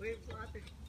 Uy, it.